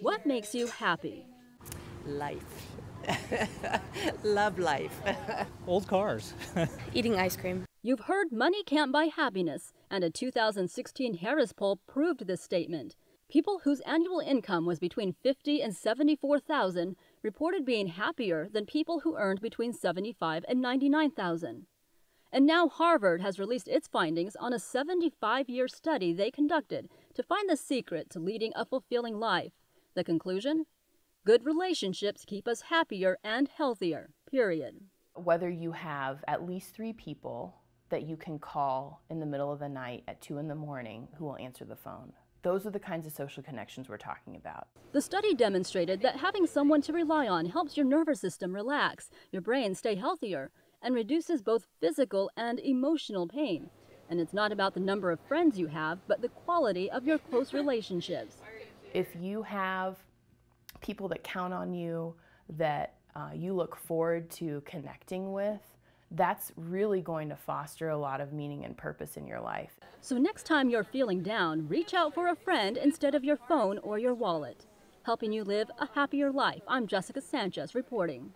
What makes you happy? Life. Love life. Old cars. Eating ice cream. You've heard money can't buy happiness, and a 2016 Harris poll proved this statement. People whose annual income was between 50 and 74,000 reported being happier than people who earned between 75 and 99,000. And now Harvard has released its findings on a 75-year study they conducted to find the secret to leading a fulfilling life. The conclusion? Good relationships keep us happier and healthier, period. Whether you have at least three people that you can call in the middle of the night at 2 in the morning who will answer the phone. Those are the kinds of social connections we're talking about. The study demonstrated that having someone to rely on helps your nervous system relax, your brain stay healthier, and reduces both physical and emotional pain. And it's not about the number of friends you have, but the quality of your close relationships. If you have people that count on you, that uh, you look forward to connecting with, that's really going to foster a lot of meaning and purpose in your life. So next time you're feeling down, reach out for a friend instead of your phone or your wallet. Helping you live a happier life, I'm Jessica Sanchez reporting.